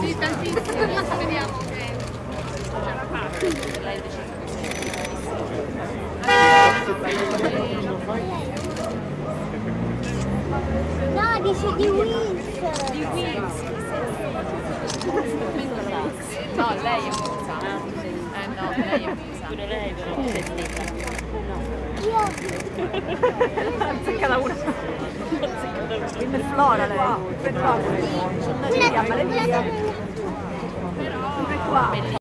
Sì, tantissimo, adesso vediamo che ce la fa. Lei No, dice di Wings. Di Wings. No, lei è musa. Eh no, lei è musa. Pure lei però. Io. Flora lei. Per cosa? Sono via, ma lei via. Però Pure qua.